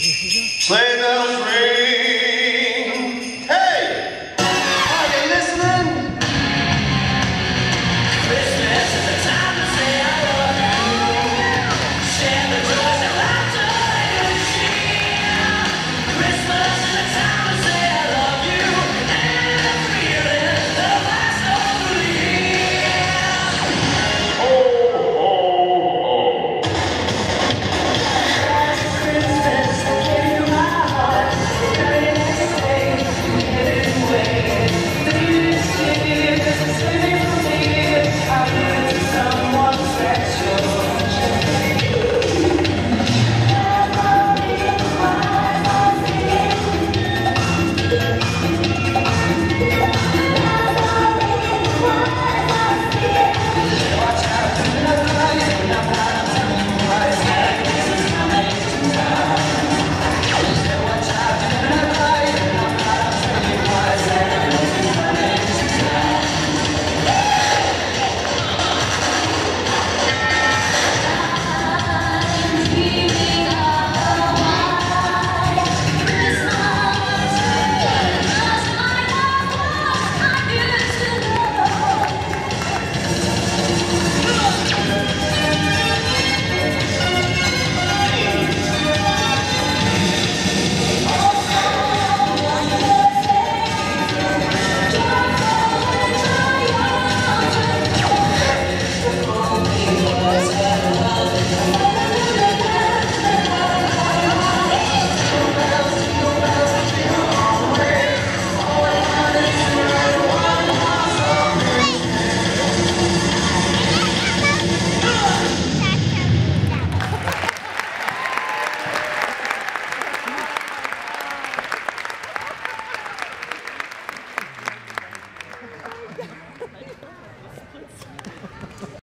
Play that free.